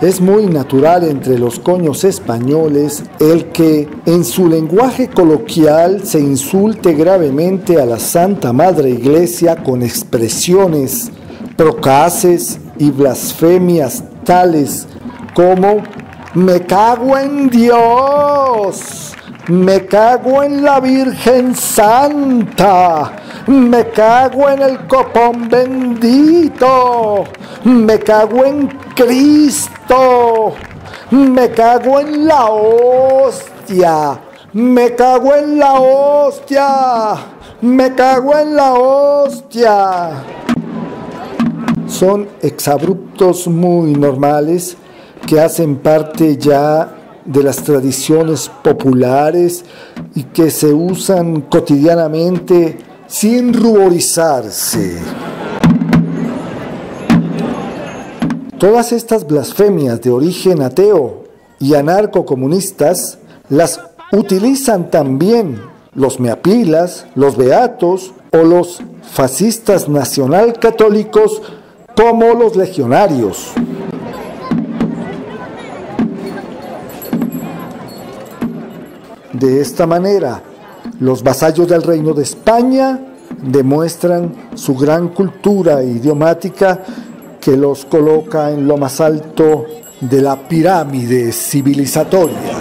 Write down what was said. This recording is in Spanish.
Es muy natural entre los coños españoles el que en su lenguaje coloquial se insulte gravemente a la Santa Madre Iglesia con expresiones procaces y blasfemias tales como me cago en Dios, me cago en la Virgen Santa, me cago en el copón bendito, me cago en Cristo, me cago en la hostia, me cago en la hostia, me cago en la hostia. Son exabruptos muy normales que hacen parte ya de las tradiciones populares y que se usan cotidianamente sin ruborizarse. Todas estas blasfemias de origen ateo y anarcocomunistas las utilizan también los meapilas, los beatos o los fascistas nacional católicos como los legionarios. De esta manera, los vasallos del Reino de España demuestran su gran cultura idiomática que los coloca en lo más alto de la pirámide civilizatoria.